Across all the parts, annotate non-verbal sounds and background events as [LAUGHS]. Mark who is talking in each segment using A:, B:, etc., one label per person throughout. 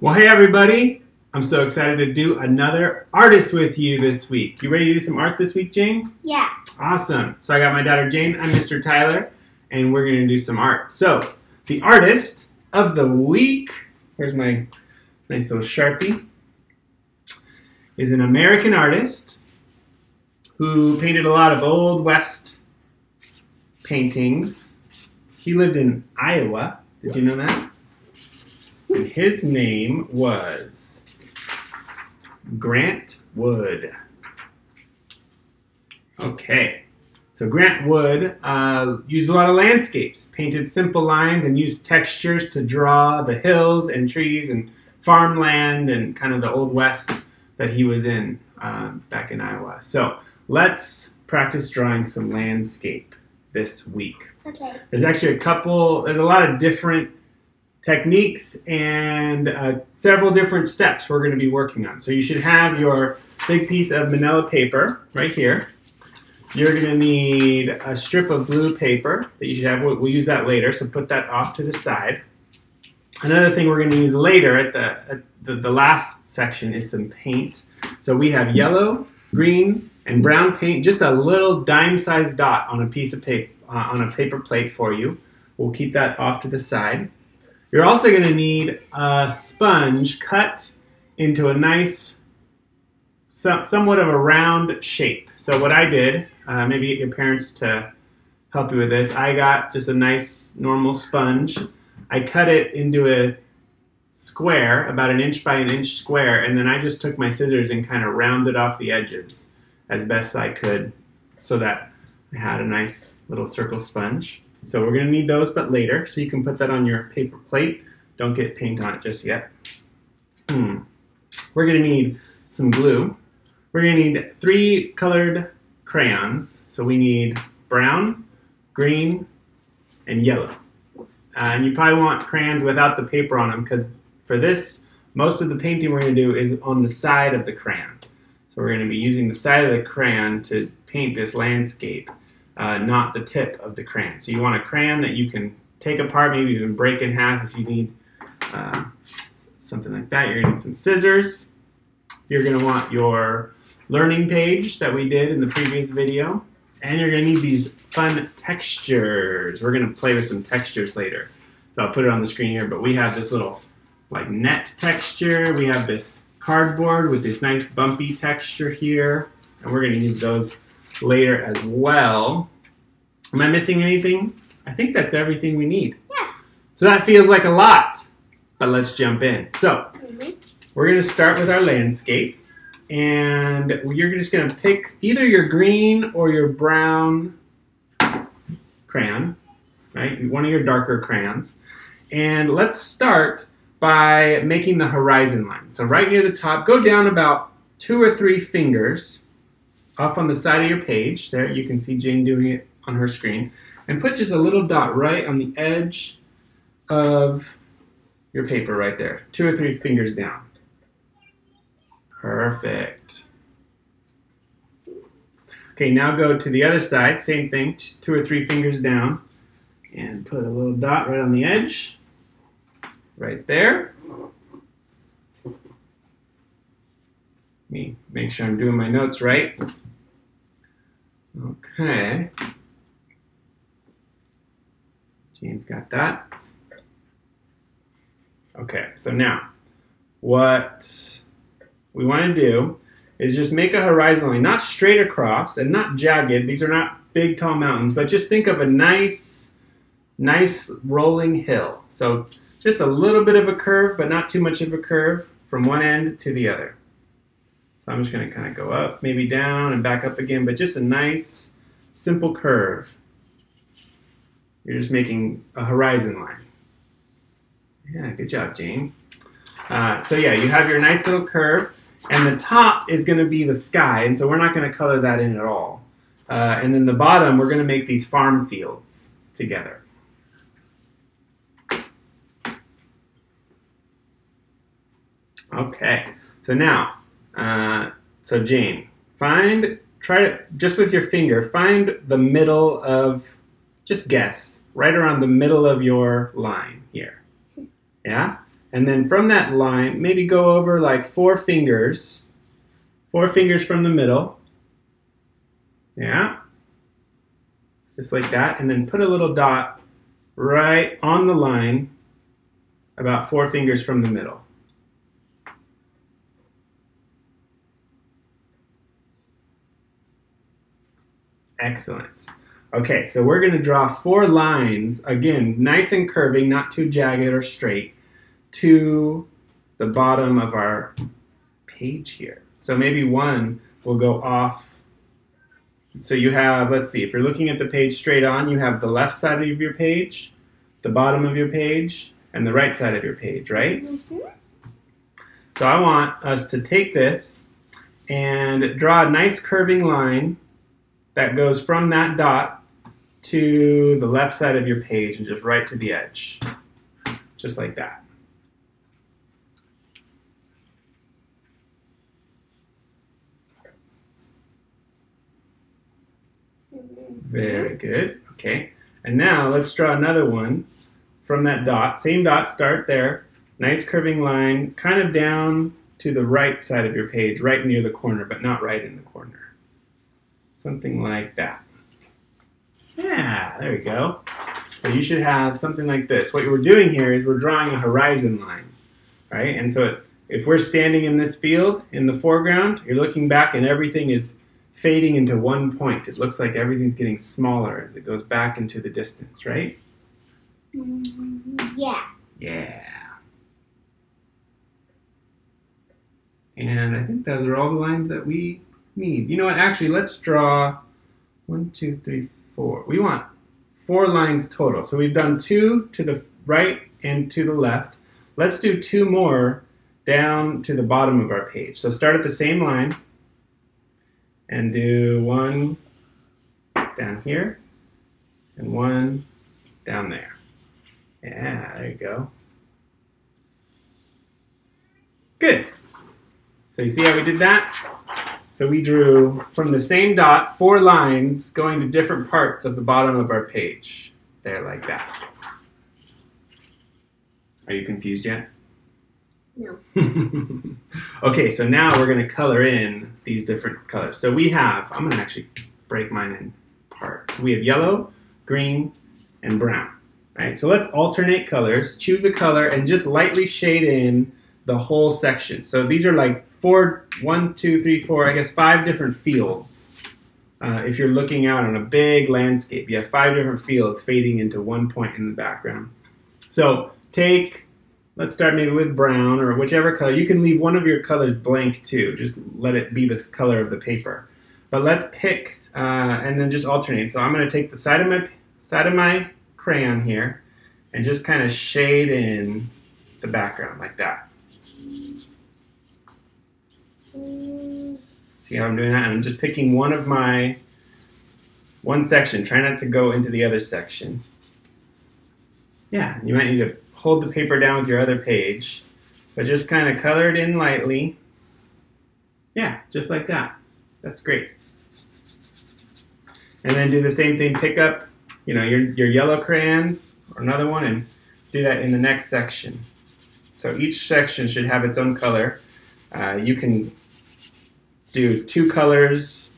A: Well, hey everybody. I'm so excited to do another artist with you this week. You ready to do some art this week, Jane?
B: Yeah.
A: Awesome. So I got my daughter Jane, I'm Mr. Tyler, and we're going to do some art. So, the artist of the week, here's my nice little Sharpie, is an American artist who painted a lot of Old West paintings. He lived in Iowa. Did you know that? And his name was Grant Wood. Okay. So Grant Wood uh, used a lot of landscapes, painted simple lines, and used textures to draw the hills and trees and farmland and kind of the old west that he was in uh, back in Iowa. So let's practice drawing some landscape this week.
B: Okay.
A: There's actually a couple, there's a lot of different techniques and uh, several different steps we're going to be working on. So you should have your big piece of manila paper right here. You're going to need a strip of blue paper that you should have. We'll, use that later, so put that off to the side. Another thing we're going to use later at the, at the, the last section is some paint. So we have yellow, green, and brown paint, just a little dime-sized dot on a piece of paper, uh, on a paper plate for you. We'll keep that off to the side. You're also going to need a sponge cut into a nice, somewhat of a round shape. So what I did, uh, maybe get your parents to help you with this. I got just a nice normal sponge. I cut it into a square, about an inch by an inch square, and then I just took my scissors and kind of rounded off the edges as best I could so that I had a nice little circle sponge. So we're going to need those, but later. So you can put that on your paper plate. Don't get paint on it just yet. Hmm. We're going to need some glue. We're going to need three colored crayons. So we need brown, green, and yellow. Uh, and you probably want crayons without the paper on them because for this, most of the painting we're going to do is on the side of the crayon. So we're going to be using the side of the crayon to paint this landscape uh, not the tip of the crayon. So you want a crayon that you can take apart, maybe even break in half if you need uh, something like that. You're going to need some scissors. You're going to want your learning page that we did in the previous video. And you're going to need these fun textures. We're going to play with some textures later. So I'll put it on the screen here, but we have this little like net texture. We have this cardboard with this nice bumpy texture here. And we're going to use those later as well. Am I missing anything? I think that's everything we need.
B: Yeah.
A: So that feels like a lot, but let's jump in. So
B: Mm -hmm.
A: we're going to start with our landscape, and you're just going to pick either your green or your brown crayon, right? One of your darker crayons. And let's start by making the horizon line. So right near the top, go down about two or three fingers off on the side of your page. There, you can see Jane doing it on her screen. And put just a little dot right on the edge of your paper right there. Two or three fingers down. Perfect. Okay, now go to the other side. Same thing, two or three fingers down. And put a little dot right on the edge. Right there. Me make sure I'm doing my notes right. Okay. Jane's got that. Okay, so now what we want to do is just make a horizon line, not straight across and not jagged. These are not big, tall mountains, but just think of a nice, nice rolling hill. So just a little bit of a curve, but not too much of a curve from one end to the other. So I'm just going to kind of go up, maybe down and back up again, but just a nice, simple curve. You're just making a horizon line. Yeah, good job, Jane. Uh, so yeah, you have your nice little curve, and the top is going to be the sky, and so we're not going to color that in at all. Uh, and then the bottom, we're going to make these farm fields together. Okay, so now uh, so Jane, find, try to, just with your finger, find the middle of, just guess, right around the middle of your line here. Yeah? And then from that line, maybe go over like four fingers, four fingers from the middle. Yeah. Just like that. And then put a little dot right on the line about four fingers from the middle. Excellent. Okay, so we're going to draw four lines, again, nice and curving, not too jagged or straight, to the bottom of our page here. So maybe one will go off. So you have, let's see, if you're looking at the page straight on, you have the left side of your page, the bottom of your page, and the right side of your page, right? Mm -hmm. So I want us to take this and draw a nice curving line that goes from that dot to the left side of your page and just right to the edge. Just like that. Very good. Okay. And now let's draw another one from that dot. Same dot, start there. Nice curving line, kind of down to the right side of your page, right near the corner, but not right in the corner. Something like that. Yeah, there we go. So you should have something like this. What we're doing here is we're drawing a horizon line, right? And so if we're standing in this field in the foreground, you're looking back and everything is fading into one point. It looks like everything's getting smaller as it goes back into the distance, right?
B: Mm, yeah.
A: Yeah. And I think those are all the lines that we need. You know what? Actually, let's draw one, two, three, four. We want four lines total. So we've done two to the right and to the left. Let's do two more down to the bottom of our page. So start at the same line and do one down here and one down there. Yeah, there you go. Good. So you see how we did that? So we drew from the same dot four lines going to different parts of the bottom of our page. There, like that. Are you confused yet?
B: No. [LAUGHS]
A: okay, so now we're going to color in these different colors. So we have, I'm going to actually break mine in parts. So we have yellow, green, and brown. Right? So let's alternate colors, choose a color, and just lightly shade in the whole section. So these are like four, one, two, three, four, I guess five different fields. Uh, if you're looking out on a big landscape, you have five different fields fading into one point in the background. So take, let's start maybe with brown or whichever color. You can leave one of your colors blank too. Just let it be the color of the paper. But let's pick uh, and then just alternate. So I'm going to take the side of my side of my crayon here and just kind of shade in the background like that. See how I'm doing that? I'm just picking one of my, one section. Try not to go into the other section. Yeah, you might need to hold the paper down with your other page, but just kind of color it in lightly. Yeah, just like that. That's great. And then do the same thing, pick up, you know, your, your yellow crayon or another one and do that in the next section. So each section should have its own color. Uh, you can do two colors,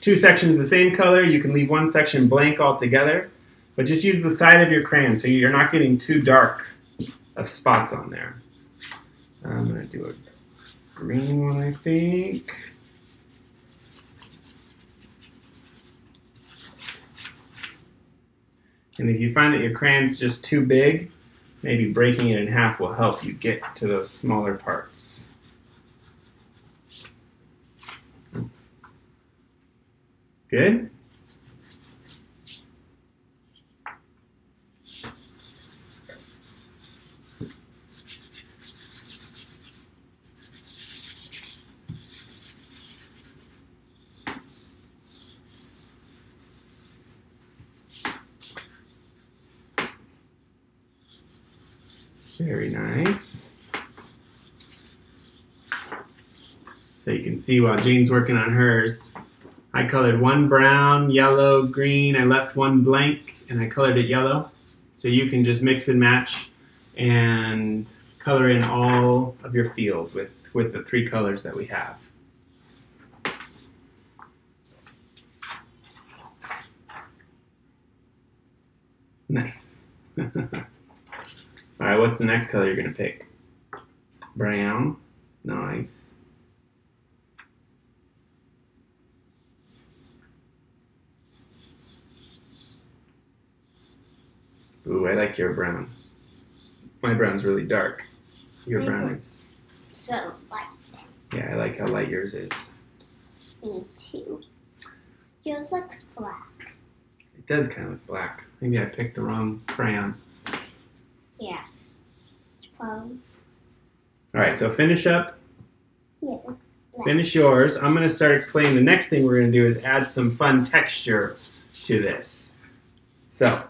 A: two sections the same color. You can leave one section blank altogether, but just use the side of your crayon so you're not getting too dark of spots on there. I'm to do a green one, I think. And if you find that your crayon's just too big, maybe breaking it in half will help you get to those smaller parts. Good? Very nice. So you can see while Jane's working on hers, I colored one brown, yellow, green. I left one blank and I colored it yellow. So you can just mix and match and color in all of your fields with, with the three colors that we have. Nice. [LAUGHS] all right, what's the next color you're going to pick? Brown. Nice. Ooh, I like your brown. My brown's really dark. Your
B: My
A: brown is.
B: So light.
A: Yeah, I like how light yours is.
B: Me too. Yours looks black.
A: It does kind of look black. Maybe I picked the wrong crayon.
B: Yeah. It's probably
A: All right, so finish up.
B: yeah. it looks black.
A: Finish yours. I'm going to start explaining. The next thing we're going to do is add some fun texture to this. So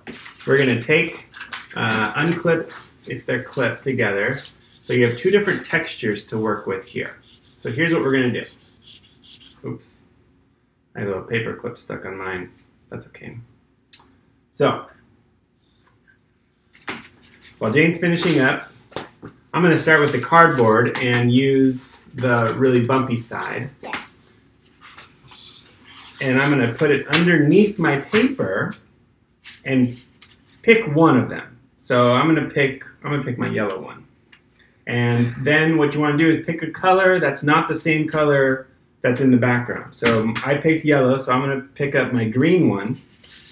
A: we're going to take, uh, unclip if they're clipped together. So you have two different textures to work with here. So here's what we're going to do. Oops. I have a little paper clip stuck on mine. That's okay. So while Jane's finishing up, I'm going to start with the cardboard and use the really bumpy side. And I'm going to put it underneath my paper and pick one of them. So I'm to pick I'm to pick my yellow one. And then what you want to do is pick a color that's not the same color that's in the background. So I picked yellow, so I'm going to pick up my green one.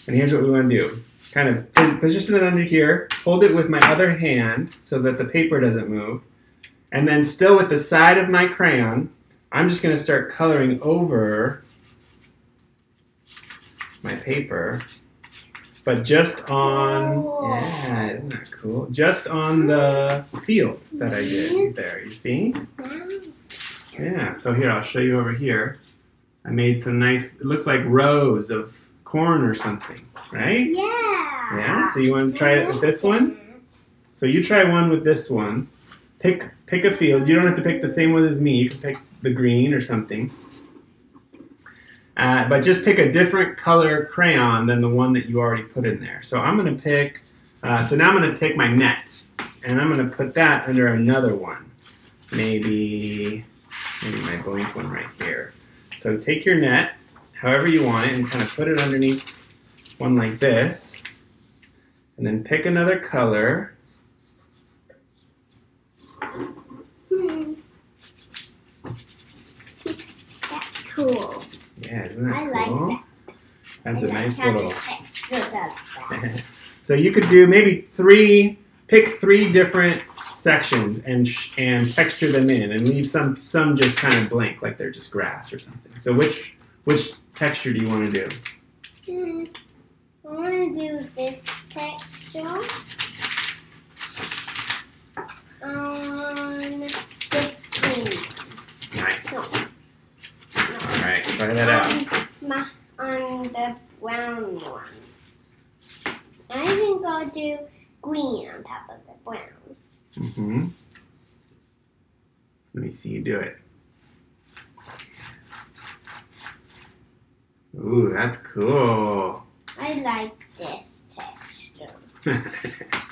A: And here's what we want to do. Kind of pos- position it under here, hold it with my other hand so that the paper doesn't move. And then still with the side of my crayon, I'm just going to start coloring over my paper. But just on, yeah, isn't that cool? Just on the field that I did there, you see? Yeah, so here, I'll show you over here. I made some nice, it looks like rows of corn or something, right?
B: Yeah.
A: Yeah, so you want to try it with this one? So you try one with this one. Pick pick a field. You don't have to pick the same one as me. You can pick the green or something. Uh, but just pick a different color crayon than the one that you already put in there. So I'm going to pick, uh, so now I'm going to take my net and I'm going to put that under another one. Maybe, maybe my blank one right here. So take your net, however you want it, and kind of put it underneath one like this. And then pick another color.
B: Hmm. That's cool.
A: Yeah, isn't that
B: I like that.
A: That's
B: I
A: a nice little.
B: texture that. [LAUGHS]
A: so you could do maybe three, pick three different sections and sh- and texture them in, and leave some some just kind of blank, like they're just grass or something. So which which texture do you want to do?
B: Hmm. I want to do this texture on this green.
A: Nice.
B: No,
A: All right, try that out.
B: on, my, on the brown one. I think I'll do green on top of the brown.
A: Mm-hmm. Let me see you do it. Ooh, that's cool.
B: I like this texture. [LAUGHS]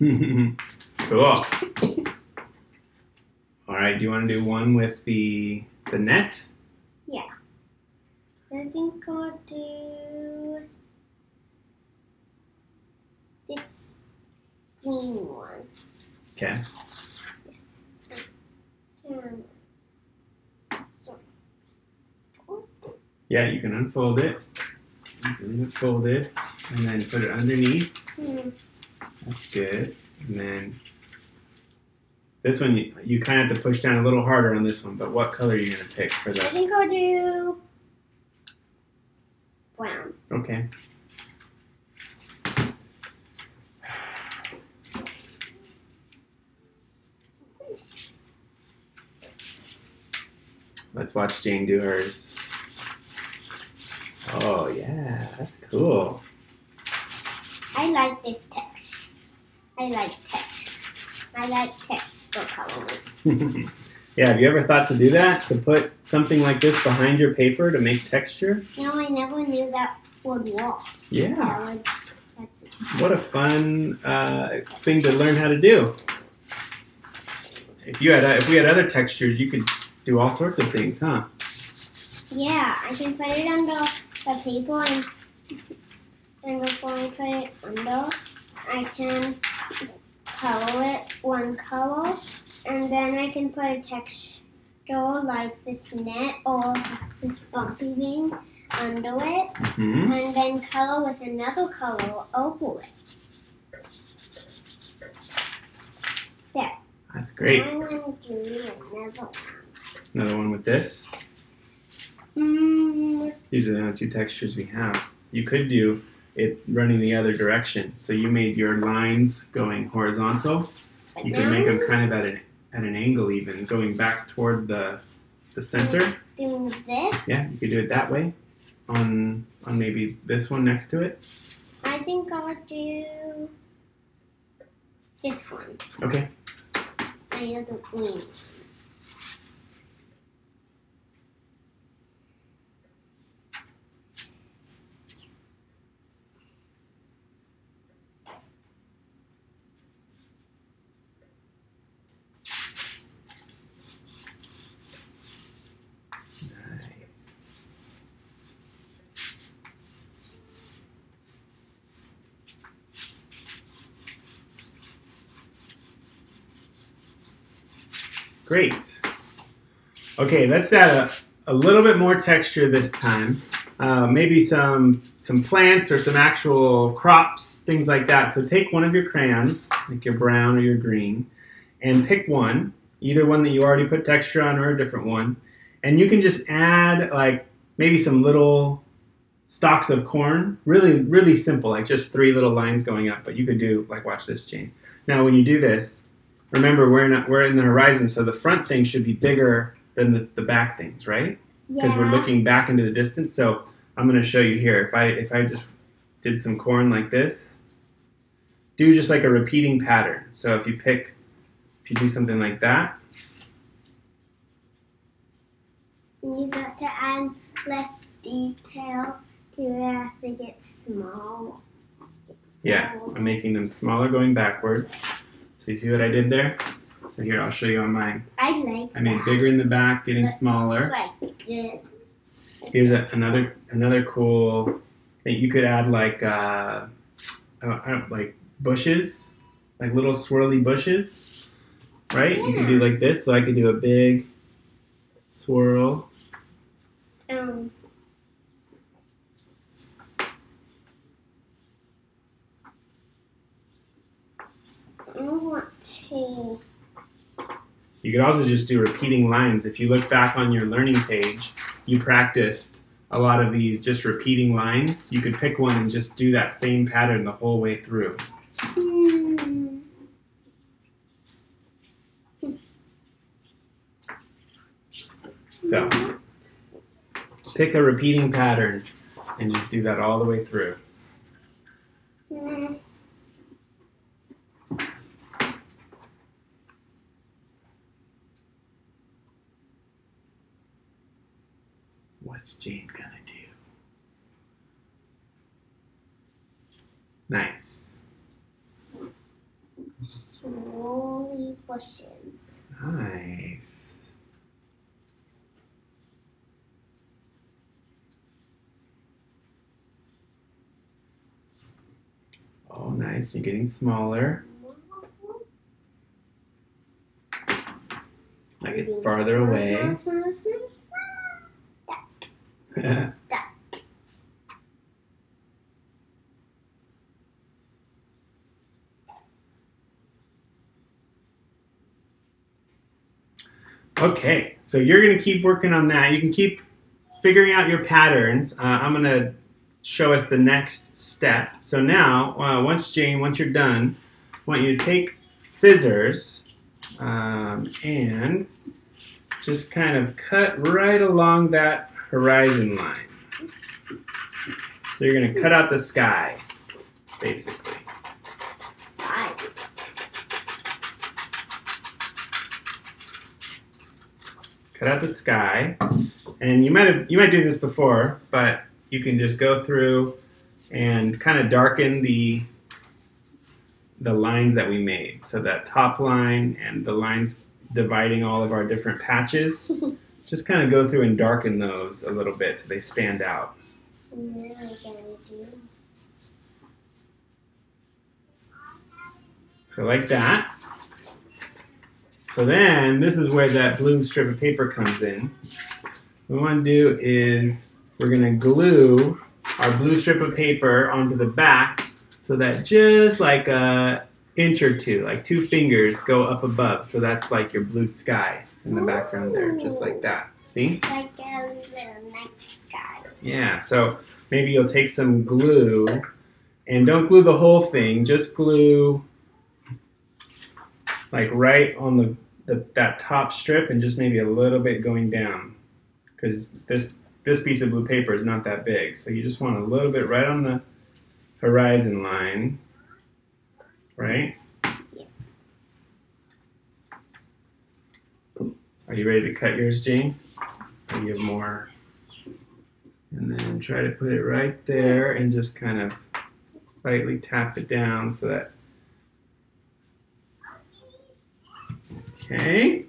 B: [LAUGHS]
A: cool. All right, do you want to do one with the the net? Yeah.
B: I think I'll do this green one.
A: Okay. Yeah, you can unfold it. You can leave it and then put it underneath.
B: hmm,
A: that's good. And then this one, you, you kind of have to push down a little harder on this one, but what color are you going to pick for
B: that?
A: I
B: think I'll do brown.
A: Okay. Let's watch Jane do hers. Oh, yeah, that's cool.
B: I like this texture. I like text. I like text for coloring.
A: yeah, have you ever thought to do that? To put something like this behind your paper to make texture?
B: No, I never knew that would work.
A: Yeah.
B: That would.
A: What a fun uh, thing to learn how to do. If you had, if we had other textures, you could do all sorts of things, huh?
B: Yeah, I can put it under the paper and and before I put it under, I can color it one color and then I can put a texture like this net or this bumpy thing under it
A: hmm
B: and then color with another color over it. There.
A: That's great.
B: I want to do another one.
A: Another one with this.
B: Mm,
A: These are the only two textures we have. You could do it running the other direction. So you made your lines going horizontal. You can make them kind of at an at an angle even, going back toward the the center.
B: doing this.
A: Yeah, you could do it that way. On on maybe this one next to it.
B: I think I'll do this one.
A: Okay.
B: I know the green.
A: Nice. Great. Okay, let's add a, a little bit more texture this time. Uh, maybe some some plants or some actual crops, things like that. So take one of your crayons, like your brown or your green, and pick one, either one that you already put texture on or a different one, and you can just add like maybe some little stalks of corn. Really, really simple, like just three little lines going up. But you could do like watch this, Jane. Now, when you do this, remember we're in we're in the horizon, so the front thing should be bigger than the, the back things, right? Because we're looking back into the distance. So I'm going to show you here. If I if I just did some corn like this, do just like a repeating pattern. So if you pick, if you do something like that,
B: Use that to add less detail to it as they get small.
A: yeah, I'm making them smaller going backwards. So you see what I did there? So here I'll show you on mine.
B: I like
A: I made
B: that.
A: bigger in the back, getting
B: That's
A: smaller.
B: like.
A: Here's a, another another cool thing. You could add like uh, I don't, I don't, like bushes, like little swirly bushes, right? You could do like this. So I could do a big swirl.
B: Um, I want to.
A: You could also just do repeating lines. If you look back on your learning page, you practiced a lot of these just repeating lines. You could pick one and just do that same pattern the whole way through. So pick a repeating pattern and just do that all the way through.
B: Hmm.
A: What's Jane gonna do? Nice.
B: Swirly bushes.
A: Nice. Nice. You're getting smaller. Like it's farther away. [LAUGHS] Okay, so you're going to keep working on that. You can keep figuring out your patterns. Uh, I'm going to show us the next step. So now, uh, once Jane, once you're done, I want you to take scissors um, and just kind of cut right along that horizon line. So you're going to cut out the sky, basically. Cut out the sky, and you might have you might do this before, but you can just go through and kind of darken the the lines that we made. So that top line and the lines dividing all of our different patches, [LAUGHS] just kind of go through and darken those a little bit so they stand out.
B: And then I'm gonna do.
A: So like that. So then this is where that blue strip of paper comes in. What we want to do is we're going to glue our blue strip of paper onto the back so that just like a inch or two, like two fingers go up above. So that's like your blue sky in the background there, just like that. See?
B: Like a little night sky.
A: Yeah, so maybe you'll take some glue and don't glue the whole thing, just glue like right on the, the that top strip and just maybe a little bit going down because this this piece of blue paper is not that big. So you just want a little bit right on the horizon line, right? Are you ready to cut yours, Jane? Or you have more? And then try to put it right there and just kind of lightly tap it down so that. Okay.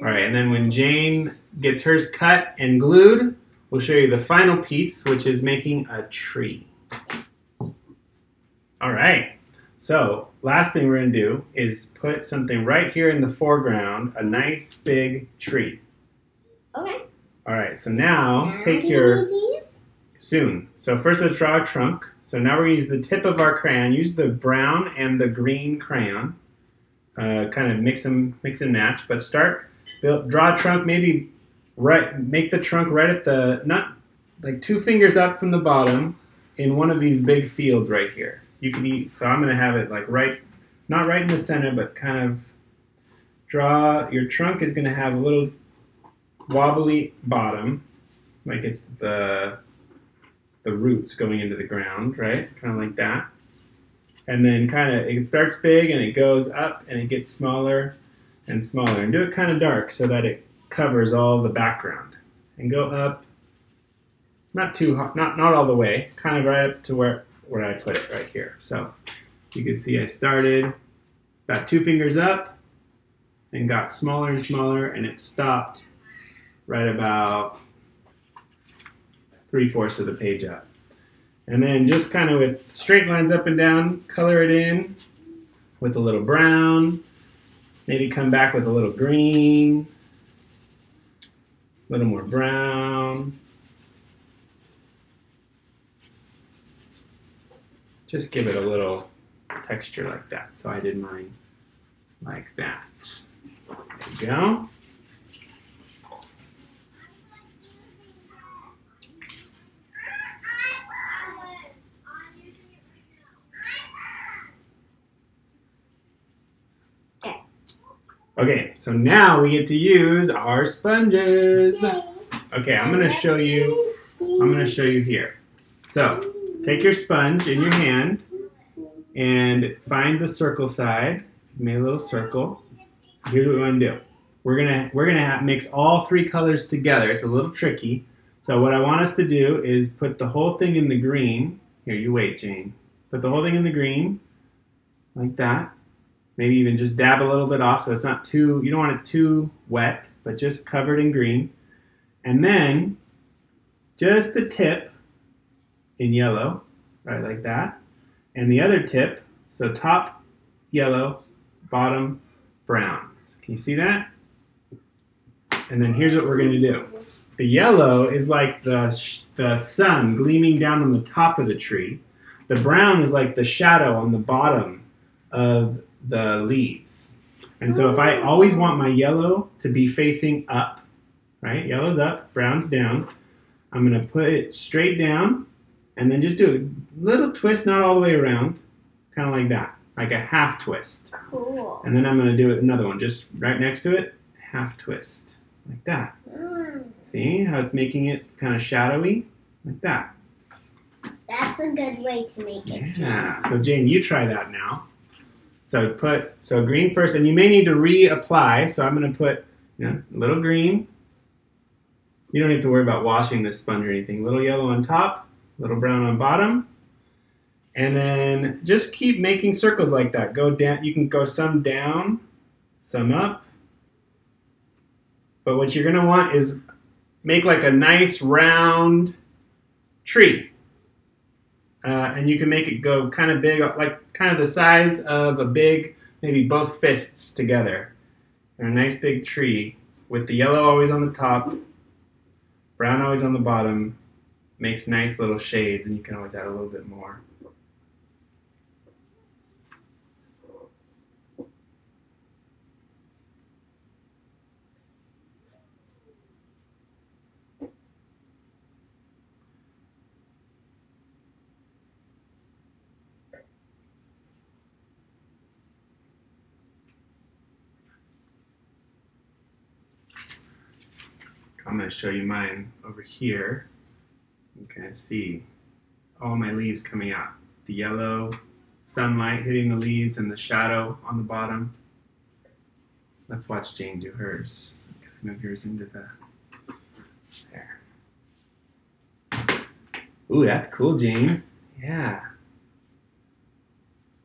A: All right, and then when Jane gets hers cut and glued, we'll show you the final piece, which is making a tree. All right. So, last thing we're going to do is put something right here in the foreground, a nice big tree.
B: Okay.
A: All right, so now take your, soon. So first let's draw a trunk. So now we're going to use the tip of our crayon. Use the brown and the green crayon. Uh, kind of mix them, mix and match. But start, build, draw a trunk maybe right, make the trunk right at the, not like two fingers up from the bottom in one of these big fields right here. You can eat, so I'm going to have it like right, not right in the center, but kind of draw, your trunk is going to have a little wobbly bottom, like it's the the roots going into the ground, right? Kind of like that. And then kind of it starts big and it goes up and it gets smaller and smaller. And do it kind of dark so that it covers all the background. And go up, not too hot, not not all the way, kind of right up to where where I put it right here. So you can see I started about two fingers up and got smaller and smaller and it stopped right about three fourths of the page up. And then just kind of with straight lines up and down, color it in with a little brown. Maybe come back with a little green, a little more brown. Just give it a little texture like that. So I did mine like that. There you go. Okay, so now we get to use our sponges. Okay, I'm gonna show you. I'm gonna show you here. So take your sponge in your hand and find the circle side. Make a little circle. Here's what we want to do. We're gonna we're gonna have, mix all three colors together. It's a little tricky. So what I want us to do is put the whole thing in the green. Here, you wait, Jane. Put the whole thing in the green, like that. Maybe even just dab a little bit off so it's not too, you don't want it too wet, but just covered in green. And then just the tip in yellow, right like that. And the other tip, so top yellow, bottom brown. So can you see that? And then here's what we're going to do. The yellow is like the, the sun gleaming down on the top of the tree. The brown is like the shadow on the bottom of the leaves. And so if I always want my yellow to be facing up, right? Yellow's up, brown's down. I'm going to put it straight down and then just do a little twist, not all the way around. kind of like that, like a half twist.
B: Cool.
A: And then I'm going to do another one just right next to it, half twist, like that.
B: Mm,
A: See how it's making it kind of shadowy, like that.
B: that's a good way to make it.
A: Yeah. So Jane, you try that now. So put so green first, and you may need to reapply. So I'm going to put you know, a little green. You don't need to worry about washing this sponge or anything. little yellow on top, little brown on bottom. And then just keep making circles like that. Go down. You can go some down, some up. But what you're going to want is make like a nice round tree. Uh, and you can make it go kind of big, like kind of the size of a big, maybe both fists together. And a nice big tree with the yellow always on the top, brown always on the bottom. Makes nice little shades, and you can always add a little bit more. I'm to show you mine over here. You can kind of see all my leaves coming out. The yellow sunlight hitting the leaves and the shadow on the bottom. Let's watch Jane do hers. Move yours into the there. Ooh, that's cool, Jane. Yeah.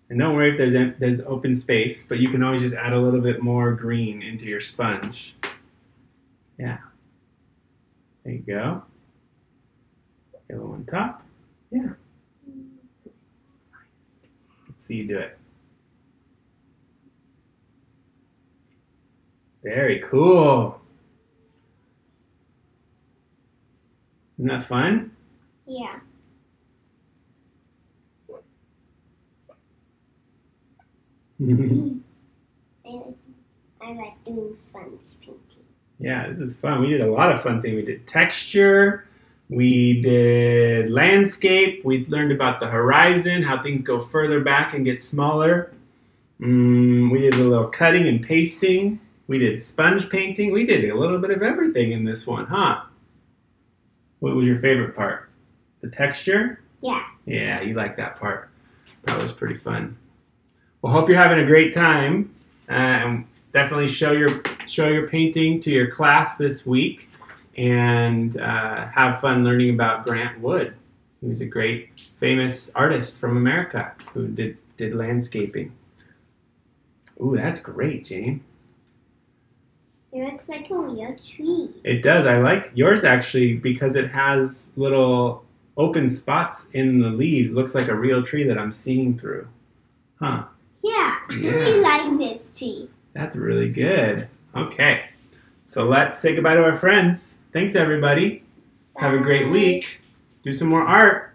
A: And don't worry if there's there's open space, but you can always just add a little bit more green into your sponge. Yeah. There you go. Yellow on top. Yeah. Nice. Let's see you do it. Very cool. Isn't that fun?
B: Yeah. [LAUGHS] [LAUGHS] I like, doing sponge painting.
A: Yeah, this is fun. We did a lot of fun things. We did texture, we did landscape, we learned about the horizon, how things go further back and get smaller. Mm, we did a little cutting and pasting. We did sponge painting. We did a little bit of everything in this one, huh? What was your favorite part? The texture?
B: Yeah.
A: Yeah, you like that part. That was pretty fun. Well, hope you're having a great time. Uh, and definitely show your show your painting to your class this week, and uh, have fun learning about Grant Wood, He was a great, famous artist from America who did did landscaping. Ooh, that's great, Jane.
B: It looks like a real tree.
A: It does. I like yours actually because it has little open spots in the leaves. Looks like a real tree that I'm seeing through. Huh.
B: Yeah, [LAUGHS] I
A: Yeah.
B: really like this tree.
A: That's really good. Okay. So let's say goodbye to our friends. Thanks, everybody. Have a great week. Do some more art.